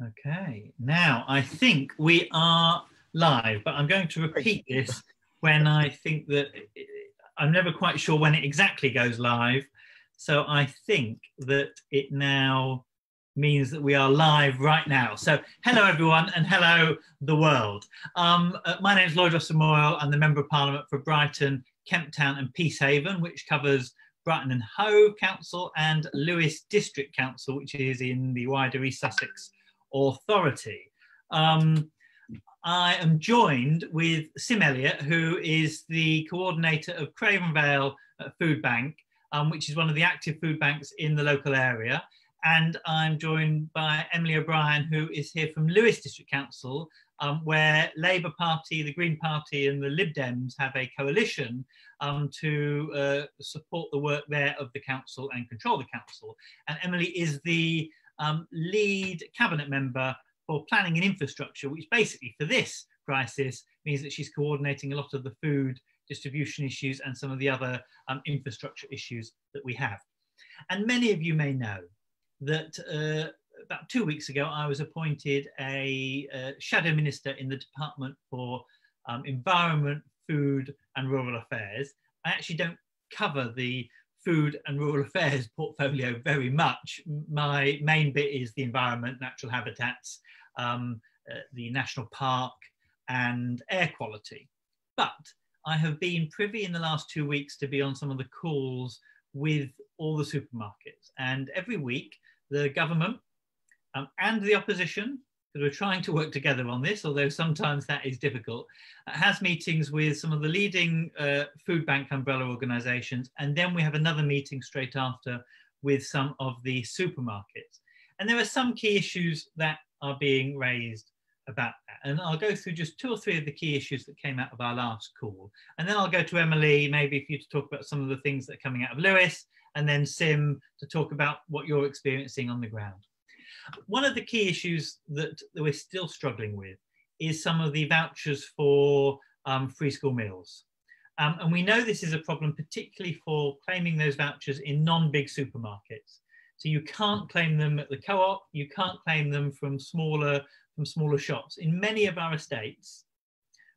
Okay, now I think we are live, but I'm going to repeat this when I think that I'm never quite sure when it exactly goes live. So I think that it now means that we are live right now. So hello everyone and hello the world. Um, uh, my name is Lloyd Russell Moyle. I'm the Member of Parliament for Brighton, Kemp Town and Peacehaven, which covers Brighton and Hove Council and Lewes District Council, which is in the wider East Sussex authority. Um, I am joined with Sim Elliott, who is the coordinator of Craven Vale Food Bank, um, which is one of the active food banks in the local area. And I'm joined by Emily O'Brien, who is here from Lewes District Council, um, where Labour Party, the Green Party, and the Lib Dems have a coalition um, to uh, support the work there of the council and control the council. And Emily is the um, lead cabinet member for planning and infrastructure, which basically for this crisis means that she's coordinating a lot of the food distribution issues and some of the other um, infrastructure issues that we have. And many of you may know that uh, about two weeks ago, I was appointed a uh, shadow minister in the Department for um, Environment, Food and Rural Affairs. I actually don't cover the food and rural affairs portfolio very much. My main bit is the environment, natural habitats, um, uh, the national park, and air quality. But I have been privy in the last two weeks to be on some of the calls with all the supermarkets. And every week, the government um, and the opposition because we're trying to work together on this, although sometimes that is difficult, uh, has meetings with some of the leading uh, food bank umbrella organizations. And then we have another meeting straight after with some of the supermarkets. And there are some key issues that are being raised about that. And I'll go through just two or three of the key issues that came out of our last call. And then I'll go to Emily, maybe for you to talk about some of the things that are coming out of Lewes, and then Sim to talk about what you're experiencing on the ground. One of the key issues that, that we're still struggling with is some of the vouchers for um, free school meals. Um, and we know this is a problem, particularly for claiming those vouchers in non-big supermarkets. So you can't claim them at the co-op, you can't claim them from smaller, from smaller shops. In many of our estates,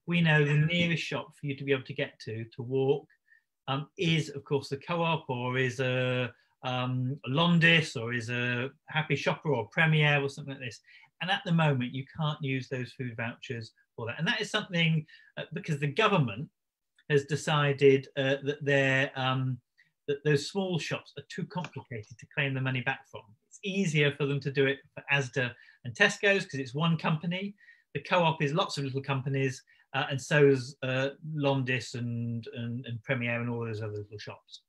we know the nearest shop for you to be able to get to, to walk, um, is of course the co-op or is a, um, Londis or is a Happy Shopper or Premier or something like this. And at the moment, you can't use those food vouchers for that. And that is something uh, because the government has decided uh, that they're, um, that those small shops are too complicated to claim the money back from. It's easier for them to do it for Asda and Tesco's because it's one company. The co-op is lots of little companies, uh, and so is uh, Londis and, and, and Premier and all those other little shops.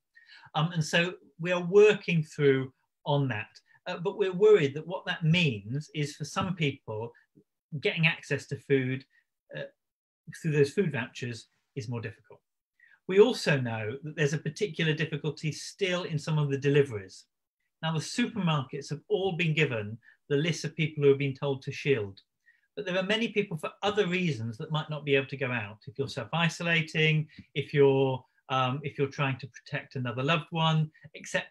Um, and so we are working through on that. Uh, but we're worried that what that means is for some people, getting access to food uh, through those food vouchers is more difficult. We also know that there's a particular difficulty still in some of the deliveries. Now, the supermarkets have all been given the list of people who have been told to shield. But there are many people for other reasons that might not be able to go out. If you're self isolating, if you're um, if you're trying to protect another loved one, etc.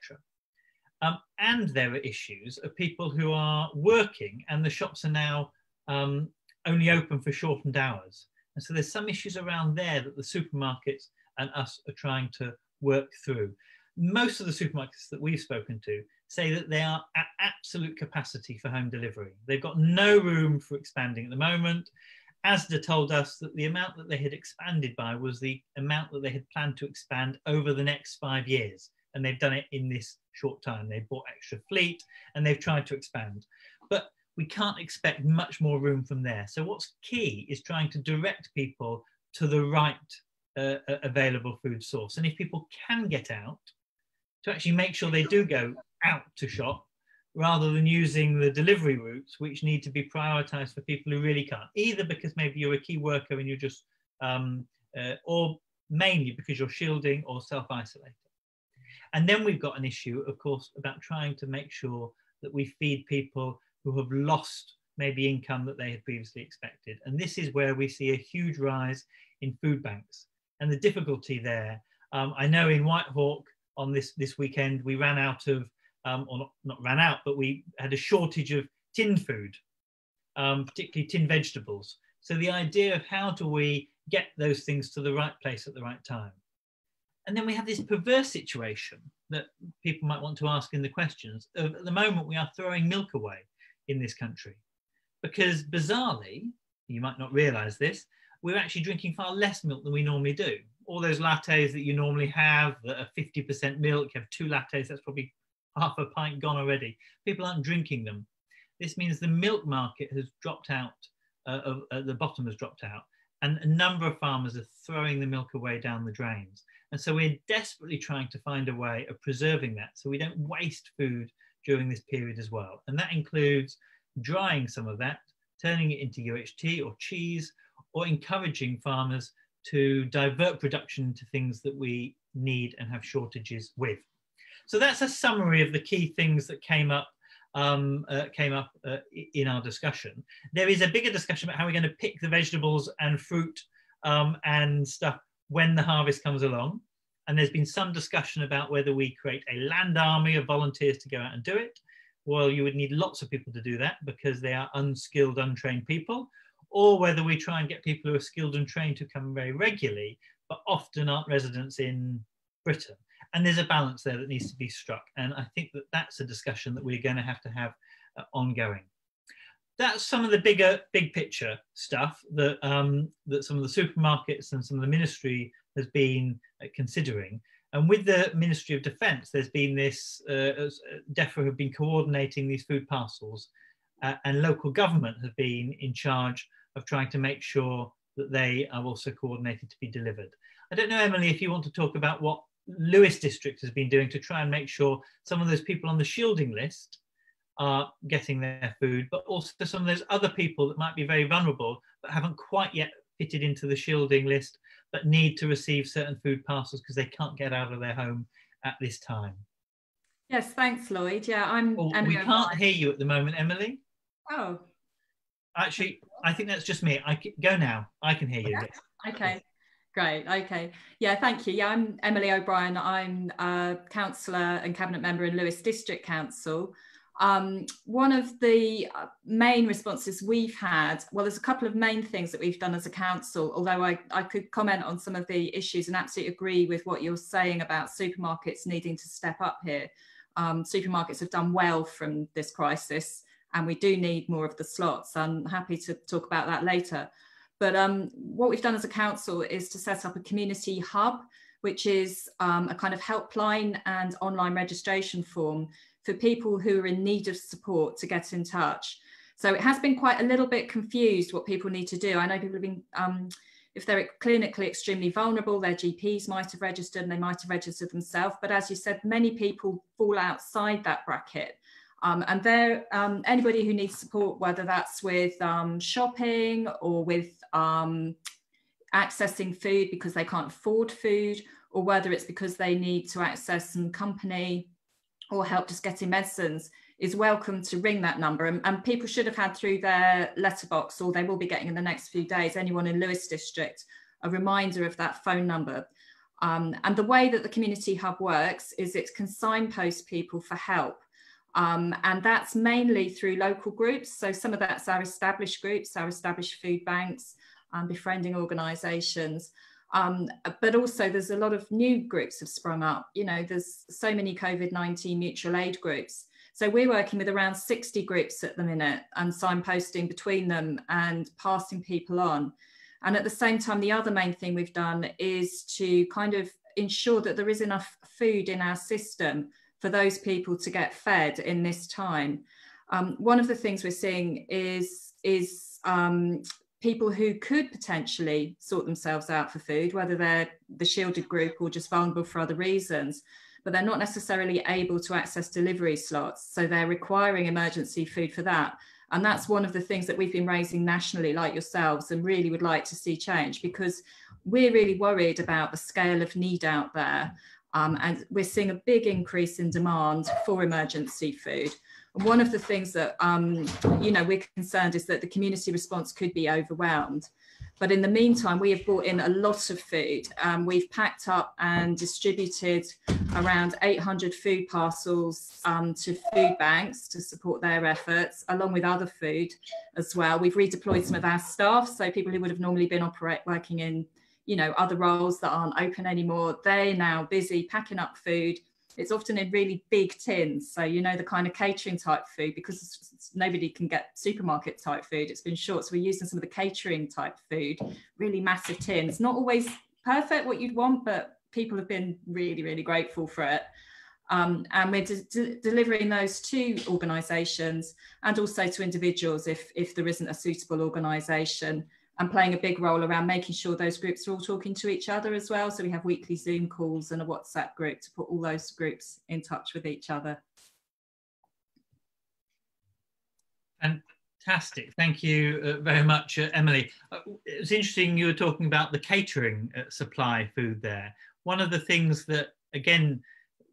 Um, and there are issues of people who are working and the shops are now um, only open for shortened hours. And so there's some issues around there that the supermarkets and us are trying to work through. Most of the supermarkets that we've spoken to say that they are at absolute capacity for home delivery. They've got no room for expanding at the moment. ASDA told us that the amount that they had expanded by was the amount that they had planned to expand over the next five years. And they've done it in this short time. They've bought extra fleet and they've tried to expand. But we can't expect much more room from there. So what's key is trying to direct people to the right uh, available food source. And if people can get out, to actually make sure they do go out to shop rather than using the delivery routes, which need to be prioritized for people who really can't, either because maybe you're a key worker and you're just, um, uh, or mainly because you're shielding or self isolating. And then we've got an issue, of course, about trying to make sure that we feed people who have lost maybe income that they had previously expected. And this is where we see a huge rise in food banks. And the difficulty there, um, I know in Whitehawk on this, this weekend, we ran out of um, or not, not ran out, but we had a shortage of tin food. um, particularly tin vegetables. So the idea of how do we get those things to the right place at the right time. And then we have this perverse situation that people might want to ask in the questions. Of, at the moment, we are throwing milk away in this country because bizarrely, you might not realize this, we're actually drinking far less milk than we normally do. All those lattes that you normally have that are 50% milk, you have two lattes, that's probably half a pint gone already. People aren't drinking them. This means the milk market has dropped out, uh, uh, the bottom has dropped out, and a number of farmers are throwing the milk away down the drains. And so we're desperately trying to find a way of preserving that so we don't waste food during this period as well. And that includes drying some of that, turning it into UHT or cheese, or encouraging farmers to divert production to things that we need and have shortages with. So that's a summary of the key things that came up um, uh, came up uh, in our discussion. There is a bigger discussion about how we're going to pick the vegetables and fruit um, and stuff when the harvest comes along. And there's been some discussion about whether we create a land army of volunteers to go out and do it. Well, you would need lots of people to do that because they are unskilled, untrained people, or whether we try and get people who are skilled and trained to come very regularly, but often aren't residents in Britain. And there's a balance there that needs to be struck. And I think that that's a discussion that we're going to have to have uh, ongoing. That's some of the bigger, big picture stuff that um, that some of the supermarkets and some of the ministry has been uh, considering. And with the Ministry of Defence, there's been this, uh, uh DEFRA have been coordinating these food parcels, uh, and local government have been in charge of trying to make sure that they are also coordinated to be delivered. I don't know, Emily, if you want to talk about what Lewes District has been doing to try and make sure some of those people on the shielding list are getting their food, but also some of those other people that might be very vulnerable but haven't quite yet fitted into the shielding list but need to receive certain food parcels because they can't get out of their home at this time. Yes, thanks, Lloyd. Yeah, I'm. Oh, we can't hear you at the moment, Emily. Oh. Actually, I think that's just me. I can, go now. I can hear you. Yeah. Okay. Great. Okay. Yeah, thank you. Yeah, I'm Emily O'Brien. I'm a councillor and cabinet member in Lewes District Council. Um, one of the uh, main responses we've had, well, there's a couple of main things that we've done as a council, although I, I could comment on some of the issues and absolutely agree with what you're saying about supermarkets needing to step up here. Um, supermarkets have done well from this crisis and we do need more of the slots. I'm happy to talk about that later. But um, what we've done as a council is to set up a community hub, which is um, a kind of helpline and online registration form for people who are in need of support to get in touch. So it has been quite a little bit confused what people need to do. I know people have been, um, if they're clinically extremely vulnerable, their GPs might have registered and they might have registered themselves. But as you said, many people fall outside that bracket. Um, and there, um, anybody who needs support, whether that's with um, shopping or with um, accessing food because they can't afford food, or whether it's because they need to access some company or help just getting medicines, is welcome to ring that number. And, and people should have had through their letterbox, or they will be getting in the next few days, anyone in Lewes District, a reminder of that phone number. Um, and the way that the community hub works is it can signpost people for help. Um, and that's mainly through local groups. So some of that's our established groups, our established food banks, um, befriending organisations. Um, but also there's a lot of new groups have sprung up. You know, there's so many COVID-19 mutual aid groups. So we're working with around 60 groups at the minute and signposting between them and passing people on. And at the same time, the other main thing we've done is to kind of ensure that there is enough food in our system for those people to get fed in this time. Um, one of the things we're seeing is, is um, people who could potentially sort themselves out for food, whether they're the shielded group or just vulnerable for other reasons, but they're not necessarily able to access delivery slots. So they're requiring emergency food for that. And that's one of the things that we've been raising nationally, like yourselves, and really would like to see change because we're really worried about the scale of need out there. Um, and we're seeing a big increase in demand for emergency food. One of the things that, um, you know, we're concerned is that the community response could be overwhelmed. But in the meantime, we have brought in a lot of food. Um, we've packed up and distributed around 800 food parcels um, to food banks to support their efforts, along with other food as well. We've redeployed some of our staff, so people who would have normally been operate working in, you know, other roles that aren't open anymore, they're now busy packing up food it's often in really big tins. So, you know, the kind of catering type food, because nobody can get supermarket type food, it's been short. So, we're using some of the catering type food, really massive tins. Not always perfect what you'd want, but people have been really, really grateful for it. Um, and we're de- de- delivering those to organisations and also to individuals if, if there isn't a suitable organisation and playing a big role around making sure those groups are all talking to each other as well. So we have weekly Zoom calls and a WhatsApp group to put all those groups in touch with each other. Fantastic. Thank you uh, very much, uh, Emily. Uh, it's interesting you were talking about the catering uh, supply food there. One of the things that, again,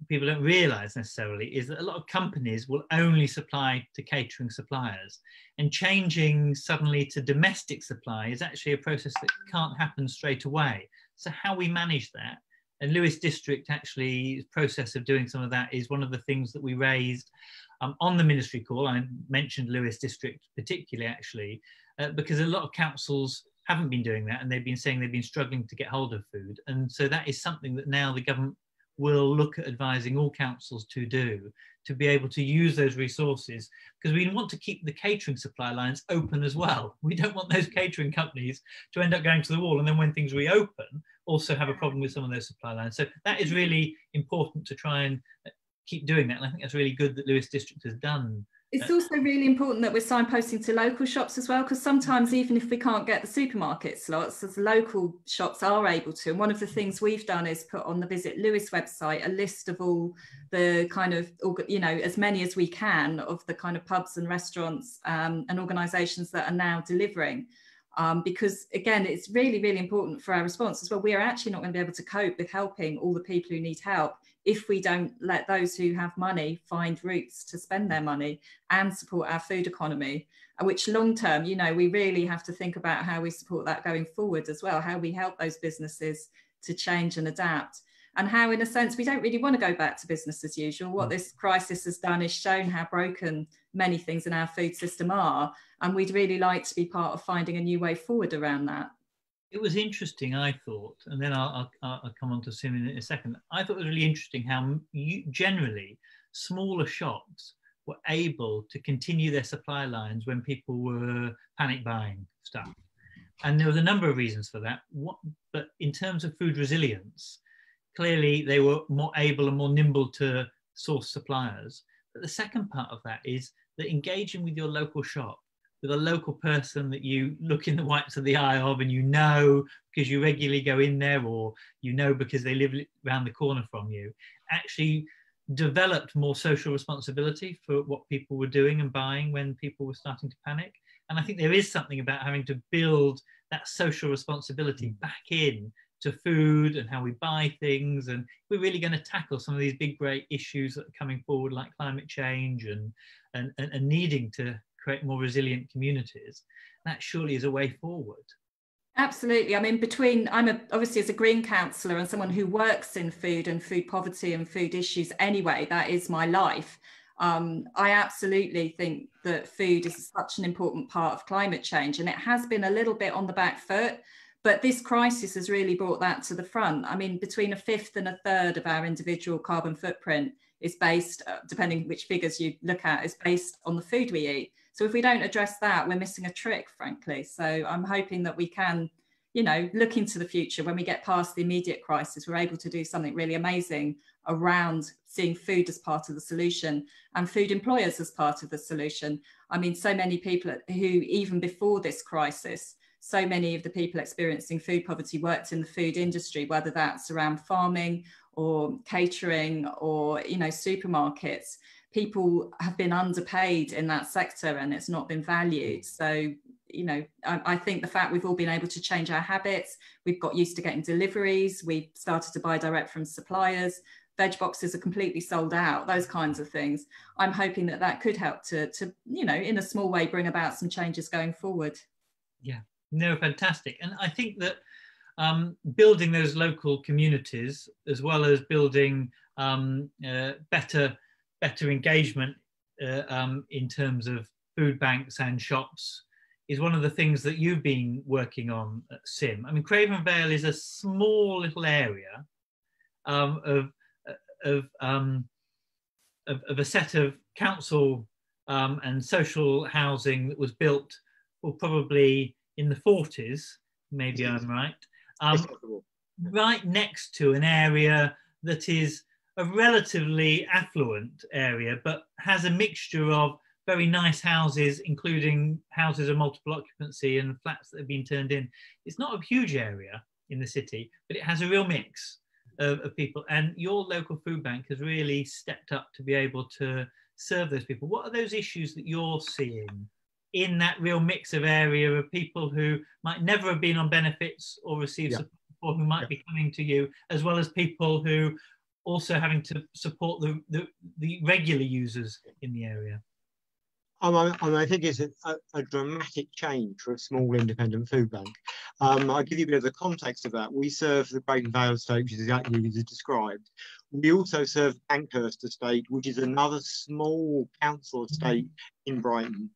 people don't realize necessarily is that a lot of companies will only supply to catering suppliers. And changing suddenly to domestic supply is actually a process that can't happen straight away. So how we manage that and lewes district actually process of doing some of that is one of the things that we raised um, on the ministry call. I mentioned lewes district particularly actually uh, because a lot of councils haven't been doing that and they've been saying they've been struggling to get hold of food. And so that is something that now the government will look at advising all councils to do to be able to use those resources because we want to keep the catering supply lines open as well. We don't want those catering companies to end up going to the wall and then when things reopen also have a problem with some of those supply lines. So that is really important to try and uh, keep doing that and I think that's really good that Lewes District has done it's also really important that we're signposting to local shops as well, because sometimes even if we can't get the supermarket slots, as local shops are able to. And one of the things we've done is put on the Visit Lewes website a list of all the kind of, you know, as many as we can of the kind of pubs and restaurants um, and organisations that are now delivering. Um, because again, it's really, really important for our response as well. We are actually not going to be able to cope with helping all the people who need help if we don't let those who have money find routes to spend their money and support our food economy uh, which long term you know we really have to think about how we support that going forward as well how we help those businesses to change and adapt and how in a sense we don't really want to go back to business as usual what mm. this crisis has done is shown how broken many things in our food system are and we'd really like to be part of finding a new way forward around that it was interesting, I thought, and then I'll, I'll, I'll come on to Sim in a second. I thought it was really interesting how you, generally smaller shops were able to continue their supply lines when people were panic buying stuff. And there was a number of reasons for that. What, but in terms of food resilience, clearly they were more able and more nimble to source suppliers. But the second part of that is that engaging with your local shop with a local person that you look in the whites of the eye of and you know because you regularly go in there or you know because they live around the corner from you actually developed more social responsibility for what people were doing and buying when people were starting to panic and i think there is something about having to build that social responsibility mm. back in to food and how we buy things and we're really going to tackle some of these big great issues that are coming forward like climate change and and, and, and needing to create more resilient communities, that surely is a way forward. Absolutely. I mean, between I'm a, obviously as a green councillor and someone who works in food and food poverty and food issues anyway, that is my life. Um, I absolutely think that food is such an important part of climate change, and it has been a little bit on the back foot. But this crisis has really brought that to the front. I mean, between a fifth and a third of our individual carbon footprint is based, uh, depending which figures you look at, is based on the food we eat. So if we don't address that, we're missing a trick, frankly. So I'm hoping that we can, you know, look into the future when we get past the immediate crisis, we're able to do something really amazing around seeing food as part of the solution and food employers as part of the solution. I mean, so many people who, even before this crisis, so many of the people experiencing food poverty worked in the food industry, whether that's around farming or catering or, you know, supermarkets people have been underpaid in that sector and it's not been valued. So, you know, I, I, think the fact we've all been able to change our habits, we've got used to getting deliveries, we've started to buy direct from suppliers, veg boxes are completely sold out, those kinds of things. I'm hoping that that could help to, to, you know, in a small way, bring about some changes going forward. Yeah, No, fantastic. And I think that um, building those local communities, as well as building um, uh, better, better engagement uh, um, in terms of food banks and shops, is one of the things that you've been working on at SIM. I mean, Craven Vale is a small little area um, of, of, um, of, of, a set of council um, and social housing that was built well, probably in the 40s, maybe I'm right, um, right next to an area that is a relatively affluent area, but has a mixture of very nice houses, including houses of multiple occupancy and flats that have been turned in. It's not a huge area in the city, but it has a real mix of, of people. And your local food bank has really stepped up to be able to serve those people. What are those issues that you're seeing in that real mix of area of people who might never have been on benefits or received yeah. support or who might yeah. be coming to you, as well as people who also having to support the, the, the regular users in the area? Um, I, I, think it's a, a, dramatic change for a small independent food bank. Um, I'll give you a bit of the context of that. We serve the Craven Vale estate, which is exactly as described. We also serve Bankhurst estate, which is another small council estate in Brighton.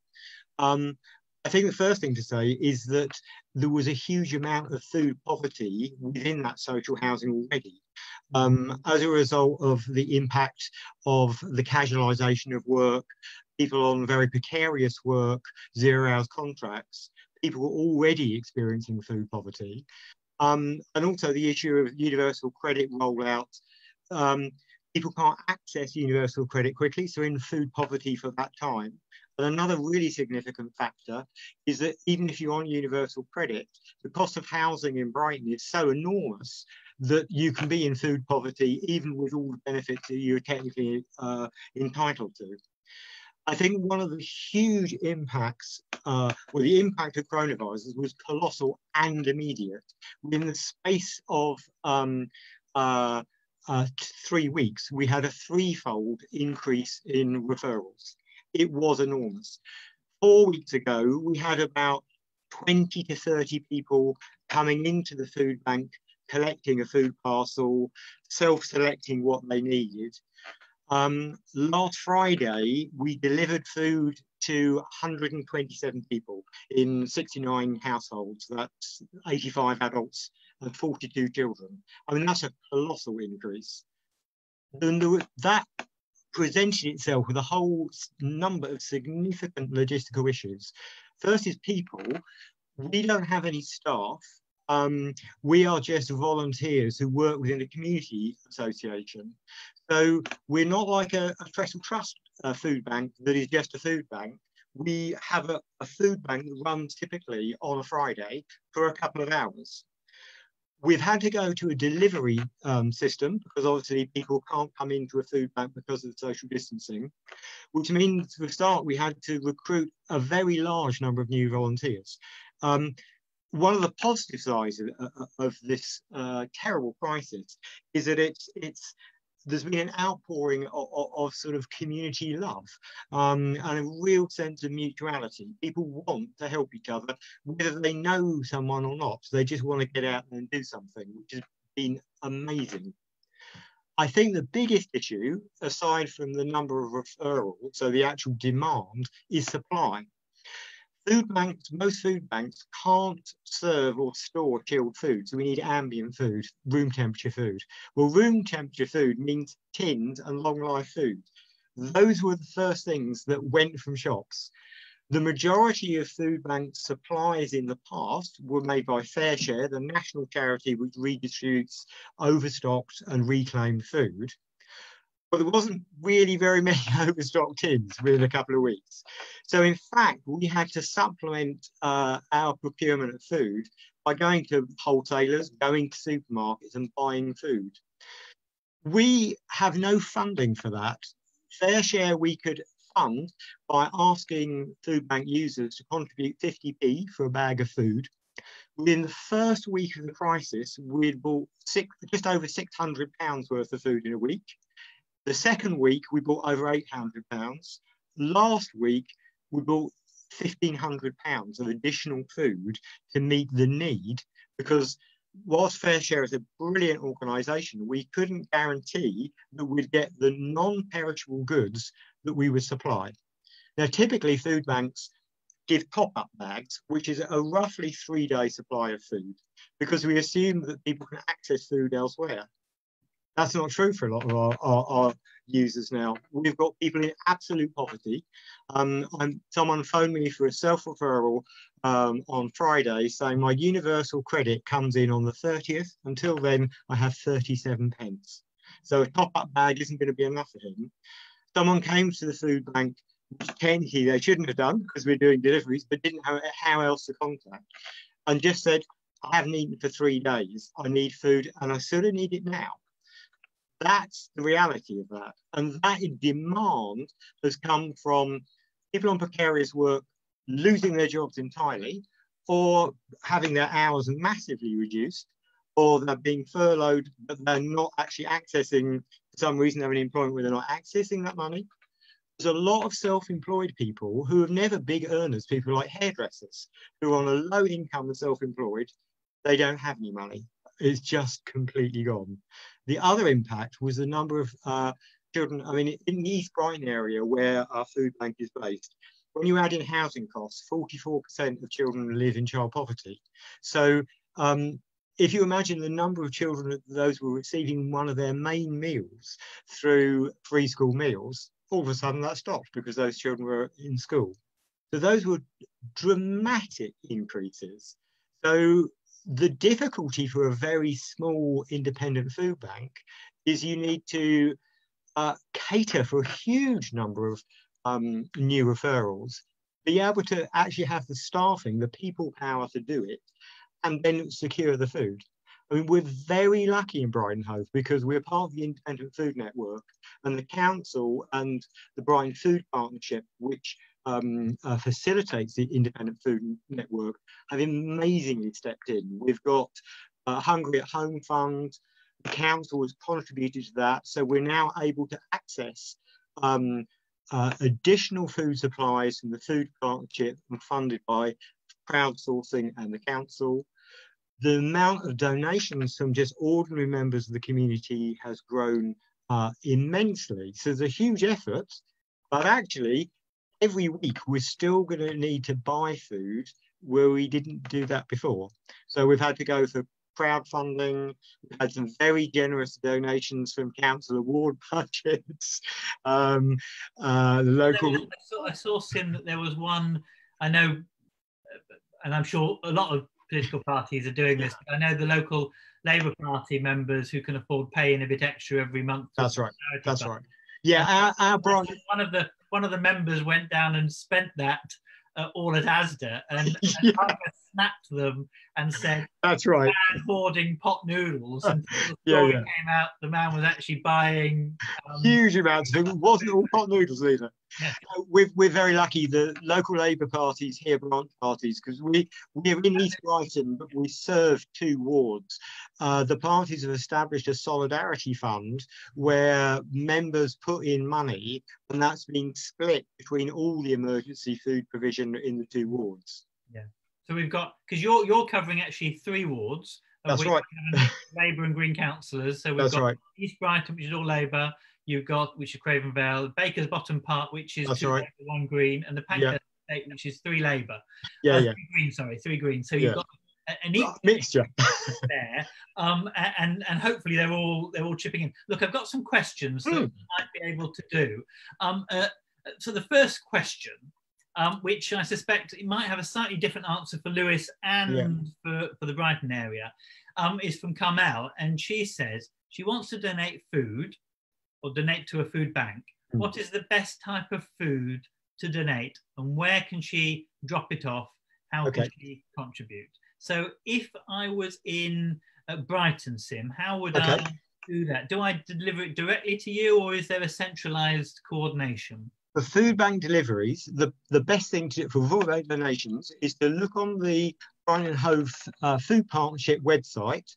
Um, I think the first thing to say is that there was a huge amount of food poverty within that social housing already. Um, as a result of the impact of the casualisation of work, people on very precarious work, zero hours contracts, people were already experiencing food poverty. Um, and also the issue of universal credit rollout. Um, people can't access universal credit quickly, so in food poverty for that time. And another really significant factor is that even if you're on universal credit, the cost of housing in Brighton is so enormous that you can be in food poverty even with all the benefits that you're technically uh, entitled to. I think one of the huge impacts, uh, well, the impact of coronavirus was colossal and immediate. In the space of um, uh, uh, three weeks, we had a threefold increase in referrals. It was enormous. Four weeks ago, we had about 20 to 30 people coming into the food bank, collecting a food parcel, self-selecting what they needed. Um, last Friday, we delivered food to 127 people in 69 households. That's 85 adults and 42 children. I mean, that's a colossal increase. And that presented itself with a whole number of significant logistical issues. First is people. We don't have any staff um, we are just volunteers who work within a community association. So we're not like a, a Trussell Trust uh, food bank that is just a food bank. We have a, a food bank that runs typically on a Friday for a couple of hours. We've had to go to a delivery um, system because obviously people can't come into a food bank because of social distancing, which means to start we had to recruit a very large number of new volunteers. Um, one of the positive sides of, uh, of this uh, terrible crisis is that it's it's there's been an outpouring of, of, of sort of community love um, and a real sense of mutuality. People want to help each other, whether they know someone or not. They just want to get out and do something, which has been amazing. I think the biggest issue, aside from the number of referrals, so the actual demand, is supply food banks, most food banks can't serve or store chilled food. So we need ambient food, room temperature food. Well, room temperature food means tins and long life food. Those were the first things that went from shops. The majority of food bank supplies in the past were made by FareShare, the national charity which redistributes overstocked and reclaimed food but there wasn't really very many overstocked tins within a couple of weeks. So in fact, we had to supplement uh, our procurement of food by going to wholesalers, going to supermarkets and buying food. We have no funding for that. FareShare we could fund by asking food bank users to contribute 50p for a bag of food. Within the first week of the crisis, we'd bought six, just over 600 pounds worth of food in a week. The second week, we bought over £800. Last week, we bought £1,500 of additional food to meet the need because whilst FareShare is a brilliant organisation, we couldn't guarantee that we'd get the non-perishable goods that we would supply. Now, typically food banks give top-up bags, which is a roughly three-day supply of food, because we assume that people can access food elsewhere. That's not true for a lot of our, our, our users now. We've got people in absolute poverty. Um, someone phoned me for a self-referral um, on Friday saying my universal credit comes in on the 30th. Until then, I have 37 pence. So a top-up bag isn't going to be enough for him. Someone came to the food bank technically they shouldn't have done because we're doing deliveries, but didn't have how else to contact, and just said, I haven't eaten for three days. I need food, and I sort of need it now. That's the reality of that. And that demand has come from people on precarious work losing their jobs entirely or having their hours massively reduced or they're being furloughed but they're not actually accessing for some reason they're in employment where they're not accessing that money there's a lot of self-employed people who have never big earners people like hairdressers who are on a low income and self-employed they don't have any money it's just completely gone the other impact was the number of uh, children, I mean, in the East Brighton area where our food bank is based, when you add in housing costs, 44% of children live in child poverty. So um, if you imagine the number of children those were receiving one of their main meals through free school meals, all of a sudden that stopped because those children were in school. So those were dramatic increases. So the difficulty for a very small independent food bank is you need to uh, cater for a huge number of um, new referrals, be able to actually have the staffing, the people power to do it, and then secure the food. I mean, we're very lucky in Brighton Hove because we're part of the Independent Food Network and the council and the Brighton Food Partnership, which um, uh, facilitates the Independent Food Network, have amazingly stepped in. We've got uh, Hungry at Home Fund, the council has contributed to that, so we're now able to access um, uh, additional food supplies from the Food Partnership funded by crowdsourcing and the council. The amount of donations from just ordinary members of the community has grown uh, immensely. So there's a huge effort, but actually every week we're still going to need to buy food where we didn't do that before. So we've had to go for crowdfunding. We've had some very generous donations from council award budgets. Um, uh, the local. I saw, I saw Sim that there was one. I know, and I'm sure a lot of political parties are doing this. I know the local Labour Party members who can afford paying a bit extra every month. That's right. That's right. Yeah, our, our branch. One of the one of the members went down and spent that uh, all at Asda, and, and yeah. snapped them and said, "That's right." Hoarding pot noodles. And the yeah, yeah. came out, the man was actually buying um, huge amounts of it. wasn't all pot noodles either. Yeah. We're, we're very lucky. The local Labour parties here, branch parties, because we we're in East Brighton, but we serve two wards. Uh, the parties have established a solidarity fund where members put in money, and that's being split between all the emergency food provision in the two wards. Yeah. So we've got because you're you're covering actually three wards. That's right. Labour and Green councillors. So we've That's got right. East Brighton, which is all Labour. You've got which is Craven Vale, Baker's Bottom Park, which is two right. One Green, and the Pancras yeah. which is three Labour. Yeah, uh, yeah. Three green, sorry, three Green. So you've yeah. got an equal mixture there, um, and and hopefully they're all they're all chipping in. Look, I've got some questions that mm. I might be able to do. Um, uh, so the first question um, which I suspect it might have a slightly different answer for Lewes and yeah. for, for the Brighton area, um, is from Carmel. And she says she wants to donate food or donate to a food bank. Mm. What is the best type of food to donate and where can she drop it off? How okay. can she contribute? So if I was in uh, Brighton Sim, how would okay. I do that? Do I deliver it directly to you or is there a centralized coordination? for food bank deliveries, the, the best thing to do for food bank donations is to look on the Brighton and Hove uh, Food Partnership website,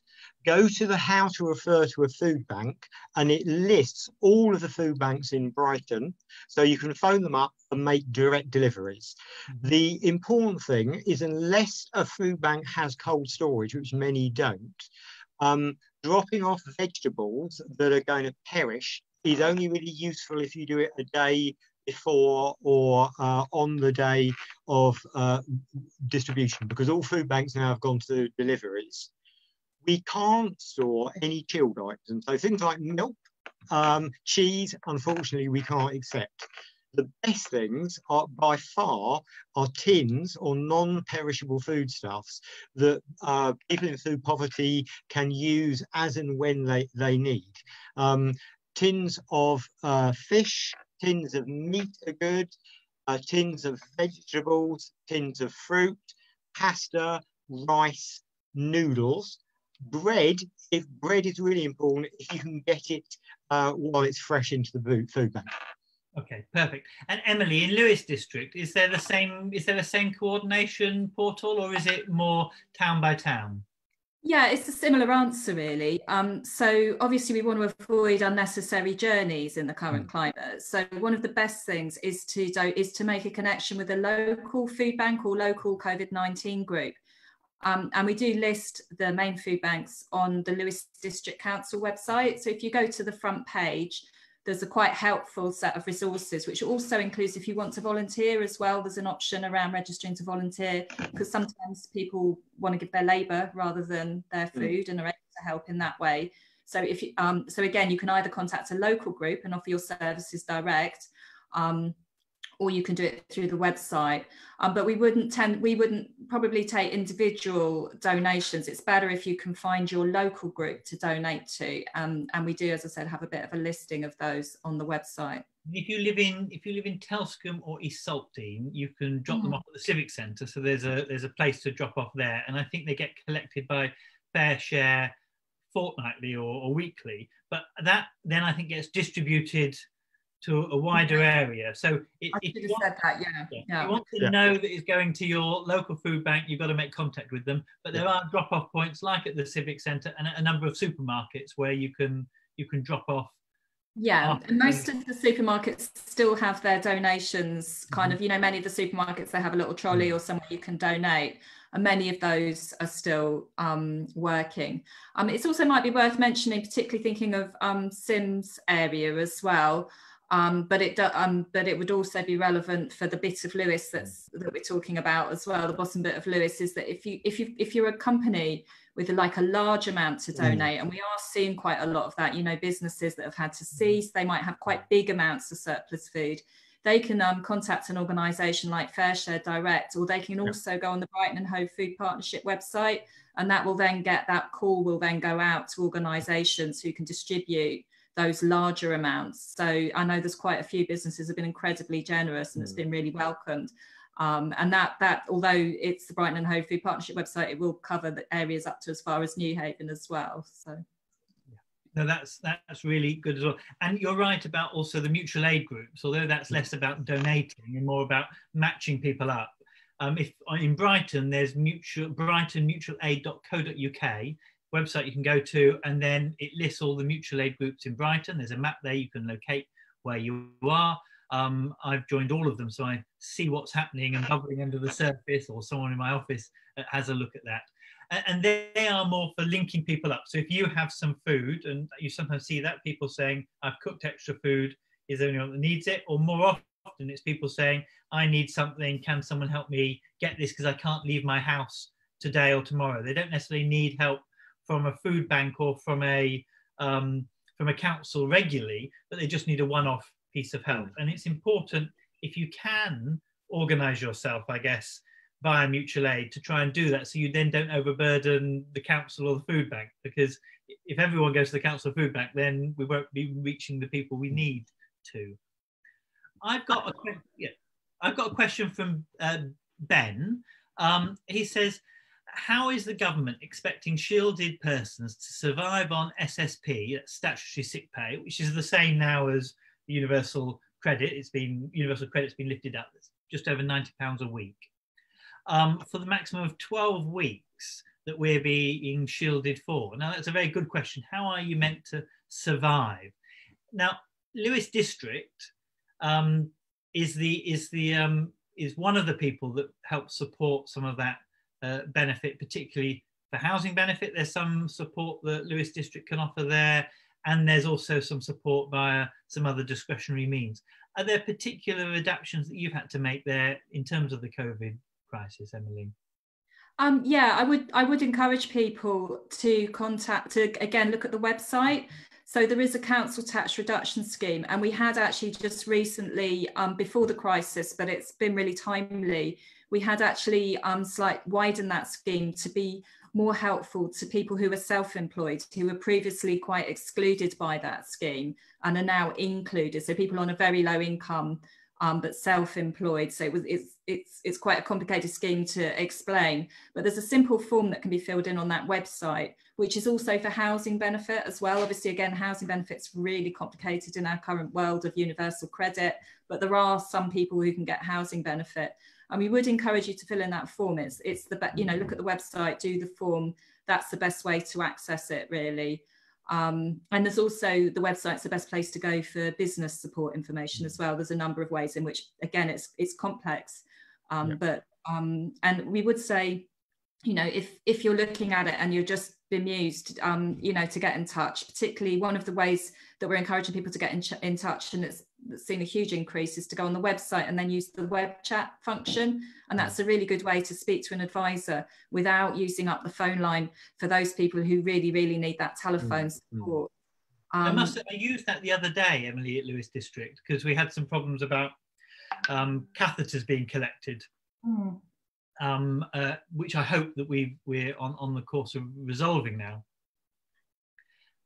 go to the how to refer to a food bank, and it lists all of the food banks in Brighton. So you can phone them up and make direct deliveries. Mm-hmm. The important thing is, unless a food bank has cold storage, which many don't, um, dropping off vegetables that are going to perish is only really useful if you do it a day before or uh, on the day of uh, distribution because all food banks now have gone to deliveries. We can't store any chilled items. So things like milk, um, cheese, unfortunately, we can't accept. The best things are by far are tins or non-perishable foodstuffs that uh, people in food poverty can use as and when they, they need. Um, tins of uh, fish, tins of meat are good, uh, tins of vegetables, tins of fruit, pasta, rice, noodles, bread. If bread is really important, if you can get it uh, while it's fresh into the food bank. Okay, perfect. And Emily, in Lewes District, is there the same? Is there the same coordination portal, or is it more town by town? Yeah, it's a similar answer, really. Um, so obviously, we want to avoid unnecessary journeys in the current mm. climate. So one of the best things is to do, is to make a connection with a local food bank or local COVID nineteen group. Um, and we do list the main food banks on the Lewes District Council website. So if you go to the front page, there's a quite helpful set of resources, which also includes if you want to volunteer as well, there's an option around registering to volunteer because sometimes people want to give their labour rather than their mm. food and are able to help in that way. So if you, um, so again, you can either contact a local group and offer your services direct, um, or you can do it through the website. Um, but we wouldn't tend, we wouldn't probably take individual donations. It's better if you can find your local group to donate to. Um, and we do, as I said, have a bit of a listing of those on the website. If you live in if you live in Telscombe or East Saltdean, you can drop mm. them off at the Civic Centre. So there's a there's a place to drop off there, and I think they get collected by FareShare fortnightly or, or weekly. But that then I think gets distributed to a wider area. So it, I should have want, said that, yeah. yeah. yeah. You want to yeah. know that it's going to your local food bank, you've got to make contact with them. But there are drop-off points like at the Civic Centre and a number of supermarkets where you can you can drop off. Yeah, and most of the supermarkets still have their donations kind mm-hmm. of, you know, many of the supermarkets they have a little trolley mm-hmm. or somewhere you can donate and many of those are still um, working. Um, it's also might be worth mentioning, particularly thinking of um, Sims area as well. Um, but it um, but it would also be relevant for the bit of Lewes that's that we're talking about as well. The bottom bit of Lewes is that if you if you if you're a company with like a large amount to mm. donate, mm. and we are seeing quite a lot of that. You know, businesses that have had to mm. cease, they might have quite big amounts of surplus food. They can um, contact an organisation like FareShare Direct, or they can also yeah. go on the Brighton and Hove Food Partnership website, and that will then get that call will then go out to organisations who can distribute those larger amounts. So I know there's quite a few businesses have been incredibly generous and it's been really welcomed. Um, and that that although it's the Brighton and Hove Food Partnership website, it will cover the areas up to as far as Newhaven as well. So. No, that's that's really good as well. And you're right about also the mutual aid groups, although that's less about donating and more about matching people up. Um, if in Brighton, there's mutual brightonmutualaid.co.uk website you can go to, and then it lists all the mutual aid groups in Brighton. There's a map there you can locate where you are. Um, I've joined all of them, so I see what's happening and bubbling under the surface, or someone in my office has a look at that. And, and they are more for linking people up. So if you have some food, and you sometimes see that people saying, "I've cooked extra food," is there anyone that needs it? Or more often, it's people saying, "I need something. Can someone help me get this because I can't leave my house today or tomorrow?" They don't necessarily need help from a food bank or from a um, from a council regularly, but they just need a one-off piece of help. And it's important if you can organise yourself, I guess, via mutual aid to try and do that, so you then don't overburden the council or the food bank. Because if everyone goes to the council food bank, then we won't be reaching the people we need to. I've got a I've got a question from uh, Ben. Um, he says how is the government expecting shielded persons to survive on SSP, statutory sick pay, which is the same now as universal credit? It's been universal credit's been lifted up. It's just over ninety pounds a week. um, for the maximum of 12 weeks that we're being shielded for? Now, that's a very good question. How are you meant to survive? Now, Lewes District um, is the is the um, is one of the people that help support some of that uh, benefit, particularly for housing benefit. There's some support that Lewes District can offer there, and there's also some support via some other discretionary means. Are there particular adaptations that you've had to make there in terms of the COVID crisis, Emily? Um, yeah, I would I would encourage people to contact to again look at the website. So there is a council tax reduction scheme, and we had actually just recently, um, before the crisis, but it's been really timely. We had actually um, slight widen that scheme to be more helpful to people who are self-employed, who were previously quite excluded by that scheme and are now included. So people on a very low income um, but self-employed. So it was, it's, it's, it's quite a complicated scheme to explain, but there's a simple form that can be filled in on that website, which is also for housing benefit as well. Obviously, again, housing benefit's really complicated in our current world of universal credit, but there are some people who can get housing benefit. And we would encourage you to fill in that form. It's, it's the, you know, look at the website, do the form. That's the best way to access it really. Um, and there's also the website's the best place to go for business support information as well. There's a number of ways in which, again, it's it's complex, um, yeah. but um, and we would say, you know, if if you're looking at it and you're just bemused, um, you know, to get in touch. Particularly, one of the ways that we're encouraging people to get in, in touch, and it's seen a huge increase, is to go on the website and then use the web chat function. And that's a really good way to speak to an advisor without using up the phone line for those people who really, really need that telephone mm-hmm. support. Um, I must have, I used that the other day, Emily, at Lewes District, because we had some problems about um, catheters being collected. Mm um, uh, which I hope that we we're on, on the course of resolving now.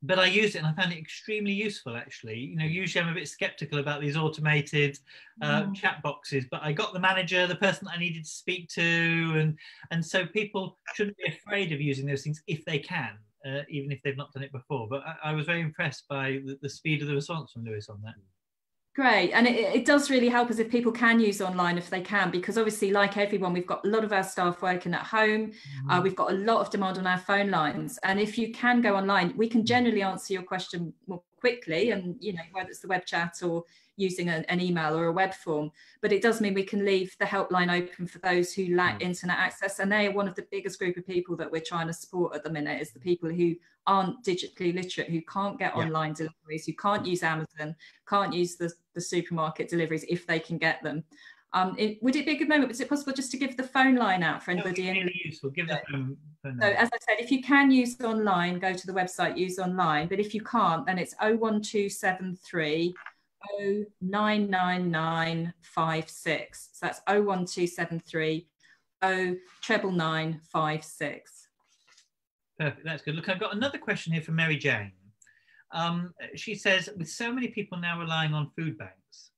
But I used it and I found it extremely useful actually. You know, usually I'm a bit skeptical about these automated uh, mm. chat boxes, but I got the manager, the person I needed to speak to, and and so people shouldn't be afraid of using those things if they can, uh, even if they've not done it before. But I, I was very impressed by the, the speed of the response from Lewes on that. Great. And it, it, does really help us if people can use online if they can, because obviously, like everyone, we've got a lot of our staff working at home. Mm-hmm. Uh, we've got a lot of demand on our phone lines. And if you can go online, we can generally answer your question more quickly. And, you know, whether it's the web chat or using a, an email or a web form. But it does mean we can leave the helpline open for those who lack mm-hmm. internet access. And they are one of the biggest group of people that we're trying to support at the minute is the people who aren't digitally literate, who can't get yeah. online deliveries, who can't use Amazon, can't use the, the supermarket deliveries if they can get them. Um, it, would it be a good moment? Is it possible just to give the phone line out for anybody? Really useful. Give the phone, phone so as I said, if you can use online, go to the website, use online. But if you can't, then it's 01273 099956. So that's 01273 0 treble nine five six. Perfect. That's good. Look, I've got another question here from Mary Jane. Um, she says, with so many people now relying on food banks,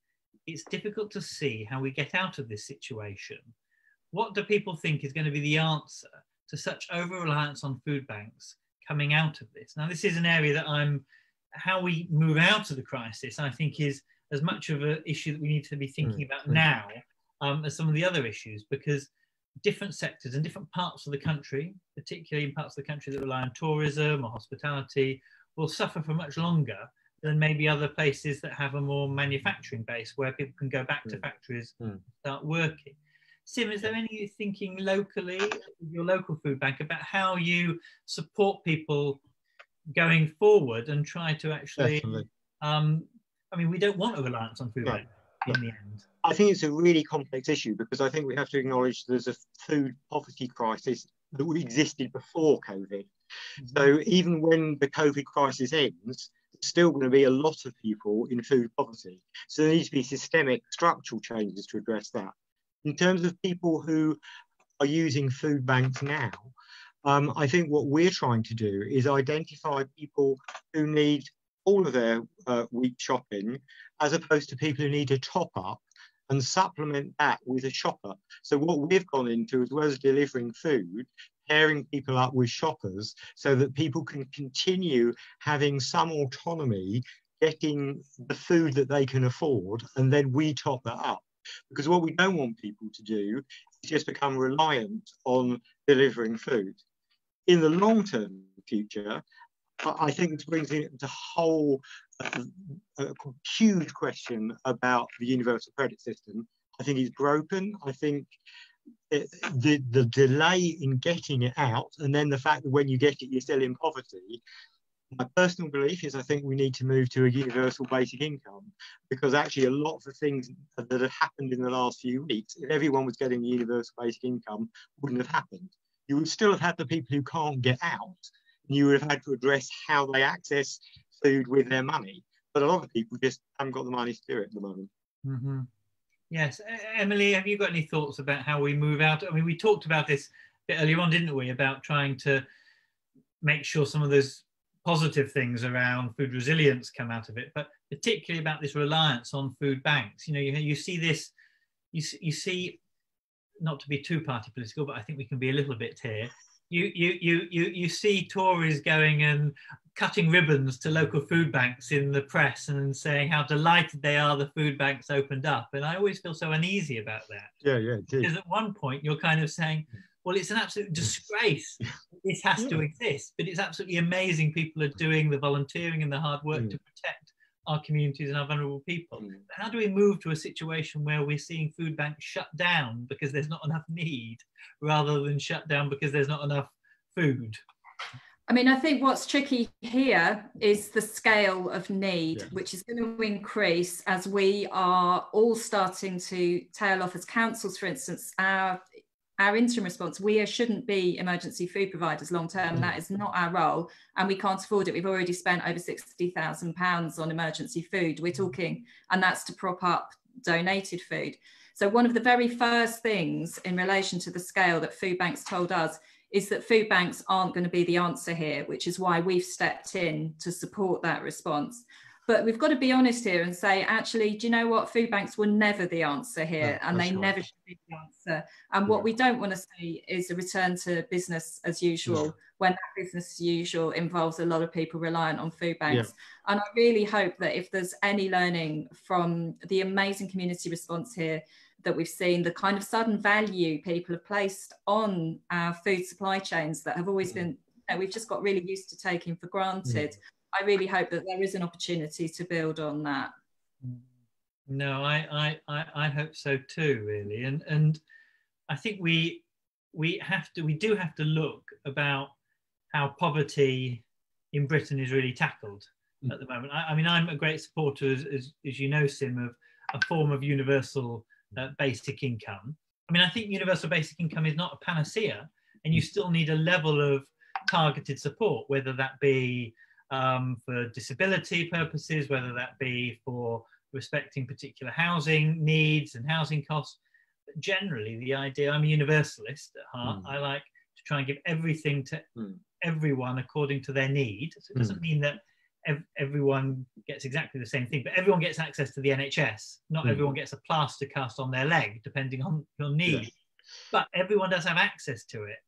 it's difficult to see how we get out of this situation. What do people think is going to be the answer to such over reliance on food banks coming out of this? Now, this is an area that I'm, how we move out of the crisis, I think is as much of an issue that we need to be thinking mm. about now um, as some of the other issues, because different sectors in different parts of the country, particularly in parts of the country that rely on tourism or hospitality, will suffer for much longer than maybe other places that have a more manufacturing base where people can go back to hmm. factories mm. and start working. Sim, is there any thinking locally, your local food bank, about how you support people going forward and try to actually? Um, I mean, we don't want a reliance on food bank in the end. I think it's a really complex issue because I think we have to acknowledge there's a food poverty crisis that existed before COVID. Mm-hmm. So even when the COVID crisis ends, there's still going to be a lot of people in food poverty. So there needs to be systemic structural changes to address that. In terms of people who are using food banks now, um, I think what we're trying to do is identify people who need all of their uh, week shopping as opposed to people who need a top up and supplement that with a shopper. So what we've gone into, as well as delivering food, pairing people up with shoppers so that people can continue having some autonomy, getting the food that they can afford, and then we top that up. Because what we don't want people to do is just become reliant on delivering food. In the long term future, I think this brings in the whole a huge question about the universal credit system. I think it's broken. I think it, the the delay in getting it out, and then the fact that when you get it, you're still in poverty. My personal belief is I think we need to move to a universal basic income because actually a lot of the things that have happened in the last few weeks, if everyone was getting a universal basic income, wouldn't have happened. You would still have had the people who can't get out and you would have had to address how they access food with their money. But a lot of people just haven't got the money to do it at the moment. Mm-hmm. Yes. Emily, have you got any thoughts about how we move out? I mean, we talked about this a bit earlier on, didn't we, about trying to make sure some of those positive things around food resilience come out of it, but particularly about this reliance on food banks. You know, you, you see this, you, you see, not to be too party political, but I think we can be a little bit here you you you you you see Tories going and cutting ribbons to local food banks in the press and saying how delighted they are the food banks opened up, and I always feel so uneasy about that. Yeah, yeah. Because at one point you're kind of saying, well, it's an absolute disgrace. this has yeah. to exist, but it's absolutely amazing. People are doing the volunteering and the hard work mm. to protect our communities and our vulnerable people. Mm. How do we move to a situation where we're seeing food banks shut down because there's not enough need rather than shut down because there's not enough food? I mean, I think what's tricky here is the scale of need, yeah. which is going to increase as we are all starting to tail off as councils, for instance. Our our interim response, we shouldn't be emergency food providers long term. That is not our role, and we can't afford it. We've already spent over sixty thousand pounds on emergency food. We're talking, and that's to prop up donated food. So one of the very first things in relation to the scale that food banks told us is that food banks aren't going to be the answer here, which is why we've stepped in to support that response. But we've got to be honest here and say, actually, do you know what? Food banks were never the answer here, no, and they right. never should be the answer. And what we don't want to see is a return to business as usual yeah. when that business as usual involves a lot of people reliant on food banks. Yeah. And I really hope that if there's any learning from the amazing community response here, that we've seen the kind of sudden value people have placed on our food supply chains that have always mm. been you know, we've just got really used to taking for granted. Mm. I really hope that there is an opportunity to build on that. No, I, I, I hope so too, really. And and I think we we have to we do have to look about how poverty in Britain is really tackled mm. at the moment. I, I, mean, I'm a great supporter, as, as, as, you know, Sim, of a form of universal uh, basic income. I mean, I think universal basic income is not a panacea, and you still need a level of targeted support, whether that be um, for disability purposes, whether that be for respecting particular housing needs and housing costs. But generally, the idea I'm a universalist at heart. Mm. I like to try and give everything to mm. everyone according to their need. So it doesn't mm. mean that ev- everyone gets exactly the same thing, but everyone gets access to the NHS. Not hmm. everyone gets a plaster cast on their leg, depending on your need. But everyone does have access to it.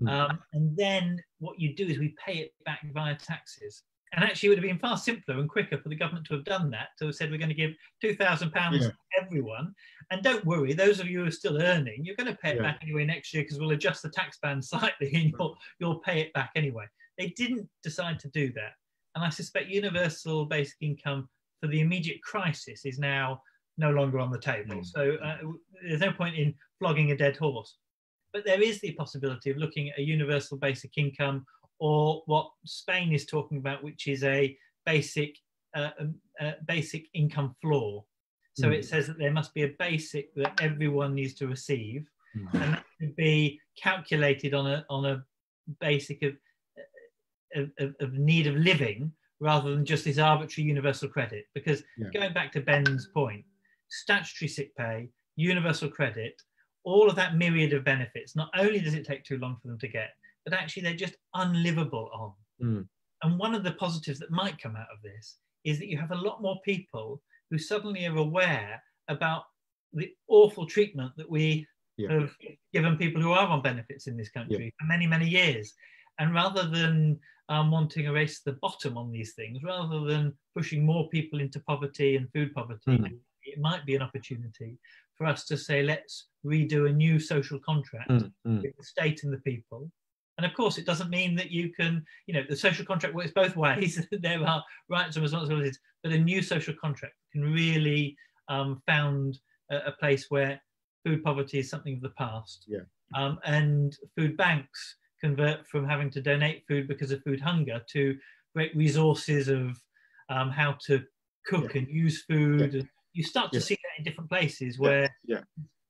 Hmm. Um, and then what you do is we pay it back via taxes. And actually, it would have been far simpler and quicker for the government to have done that, to have said, we're going to give £2,000 yeah. to everyone. And don't worry, those of you who are still earning, you're going to pay it yeah. back anyway next year because we'll adjust the tax band slightly and you'll, you'll pay it back anyway. They didn't decide to do that. And I suspect universal basic income for the immediate crisis is now no longer on the table. Mm. So uh, there's no point in flogging a dead horse. But there is the possibility of looking at a universal basic income or what Spain is talking about, which is a basic uh, um, uh, basic income floor. So mm. it says that there must be a basic that everyone needs to receive, mm. and that could be calculated on a on a basic of, of, of need of living rather than just this arbitrary universal credit. Because yeah. going back to Ben's point, statutory sick pay, universal credit, all of that myriad of benefits, not only does it take too long for them to get, but actually they're just unlivable on. Mm. And one of the positives that might come out of this is that you have a lot more people who suddenly are aware about the awful treatment that we yeah. have given people who are on benefits in this country yeah. for many, many years. And rather than um, wanting a race to the bottom on these things, rather than pushing more people into poverty and food poverty, mm. it might be an opportunity for us to say, let's redo a new social contract Mm, with the state and the people. And of course, it doesn't mean that you can, you know, the social contract works both ways. there are rights and responsibilities, but a new social contract can really um, found a, a place where food poverty is something of the past. Yeah. Um, and food banks convert from having to donate food because of food hunger to great resources of um, how to cook and use food. And you start to Yeah. see that in different places where yeah.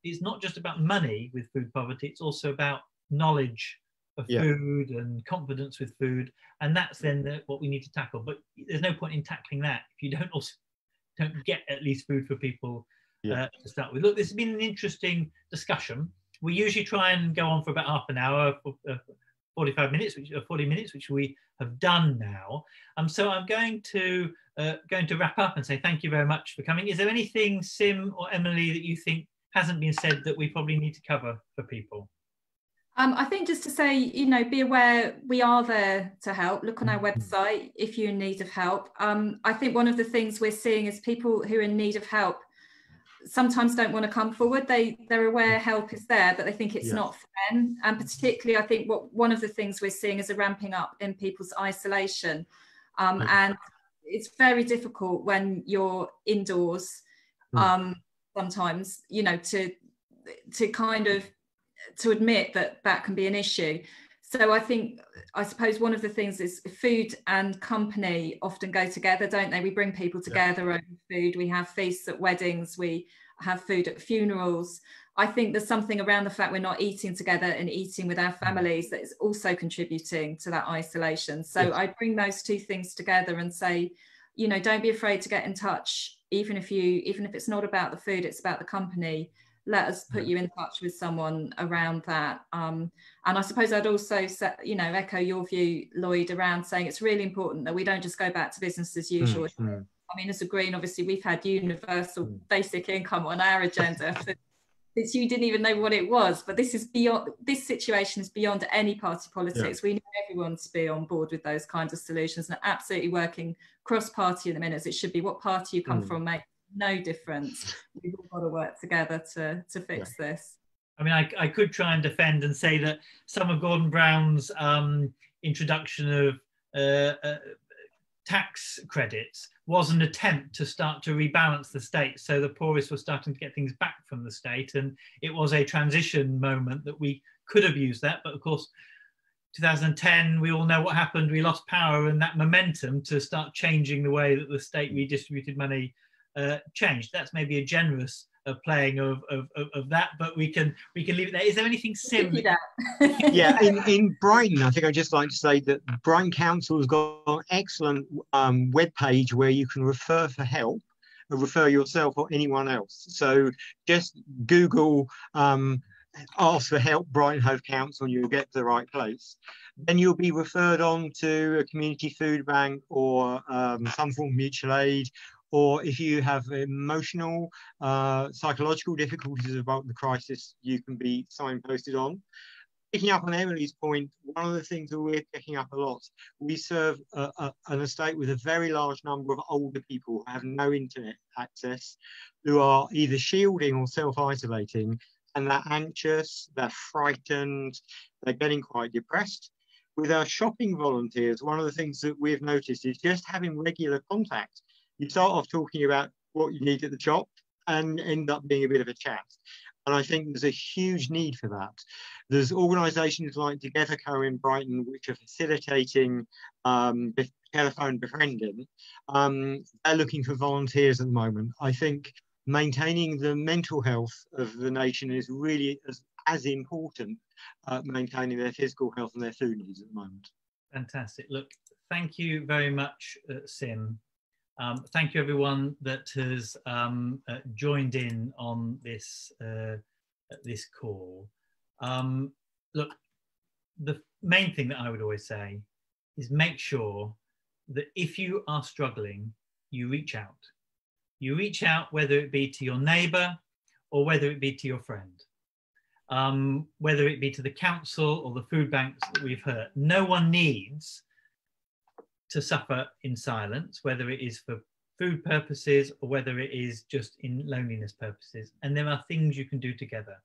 it's not just about money with food poverty, it's also about knowledge of Yeah. food and confidence with food. And that's then the, what we need to tackle. But there's no point in tackling that if you don't also don't get at least food for people Yeah. uh, to start with. Look, this has been an interesting discussion. We usually try and go on for about half an hour, uh, 45 minutes, which uh, 40 minutes, which we have done now. Um, so I'm going to uh, going to wrap up and say thank you very much for coming. Is there anything, Sim or Emily, that you think hasn't been said that we probably need to cover for people? Um, I think just to say, you know, be aware we are there to help. Look on our website if you're in need of help. Um, I think one of the things we're seeing is people who are in need of help sometimes don't want to come forward. They they're aware help is there, but they think it's Yeah. not for them. And particularly, I think what one of the things we're seeing is a ramping up in people's isolation, um, Mm. and it's very difficult when you're indoors. Mm. Um, sometimes, you know, to to kind of to admit that that can be an issue. So I think, I suppose one of the things is food and company often go together, don't they? We bring people together over food. We have feasts at weddings. We have food at funerals. I think there's something around the fact we're not eating together and eating with our mm. families that is also contributing to that isolation. So Yes. I bring those two things together and say, you know, don't be afraid to get in touch, even if you, even if it's not about the food, it's about the company let us put you in touch with someone around that. Um, and I suppose I'd also, say, you know, echo your view, Lloyd, around saying it's really important that we don't just go back to business as usual. Mm, mm. I mean, as a Green, obviously, we've had universal Mm. basic income on our agenda since you didn't even know what it was. But this is beyond, this situation is beyond any party politics. We need everyone to be on board with those kinds of solutions and absolutely working cross party in the minutes. it should be. What party you come Mm. from makes no difference. We've all got to work together to, to fix this. I mean, I, I could try and defend and say that some of Gordon Brown's um, introduction of uh, uh, tax credits was an attempt to start to rebalance the state. So the poorest were starting to get things back from the state. And it was a transition moment that we could have used that. But of course, 2010, we all know what happened. We lost power and that momentum to start changing the way that the state redistributed money uh, changed. That's maybe a generous uh, playing of, of, of, of that, but we can we can leave it there. Is there anything sim? Give you that. yeah, in, in Brighton, I think I'd just like to say that Brighton Council has got an excellent um, web page where you can refer for help, refer yourself or anyone else. So just Google um, ask for help Brighton Hove Council and you'll get to the right place. Then you'll be referred on to a community food bank or um, some form of mutual aid or if you have emotional, uh, psychological difficulties about the crisis, you can be signposted on. Picking up on Emily's point, one of the things that we're picking up a lot, we serve a, a, an estate with a very large number of older people who have no internet access, who are either shielding or self-isolating, and they're anxious, they're frightened, they're getting quite depressed. With our shopping volunteers, one of the things that we've noticed is just having regular contact you start off talking about what you need at the shop and end up being a bit of a chat. And I think there's a huge need for that. There's organisations like Together Co in Brighton, which are facilitating um, telephone befriending. Um, they're looking for volunteers at the moment. I think maintaining the mental health of the nation is really as, as important uh, maintaining their physical health and their food needs at the moment. Fantastic. Look, thank you very much, uh, Sim. Um, thank you everyone that has um, uh, joined in on this uh, this call. Um, look, the main thing that I would always say is make sure that if you are struggling, you reach out. You reach out, whether it be to your neighbour or whether it be to your friend, um, whether it be to the council or the food banks that we've heard. No one needs to suffer in silence, whether it is for food purposes or whether it is just in loneliness purposes. And there are things you can do together.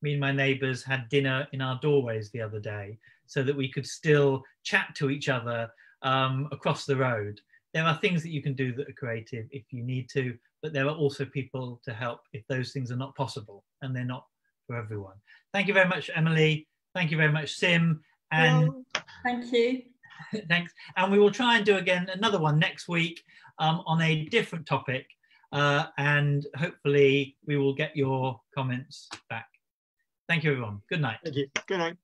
Me and my neighbours had dinner in our doorways the other day so that we could still chat to each other um, across the road. There are things that you can do that are creative if you need to, but there are also people to help if those things are not possible and they're not for everyone. Thank you very much, Emily. Thank you very much, Sim. And thank you. Thanks. And we will try and do again another one next week um, on a different topic. Uh, and hopefully we will get your comments back. Thank you, everyone. Good night. Thank you. Good night.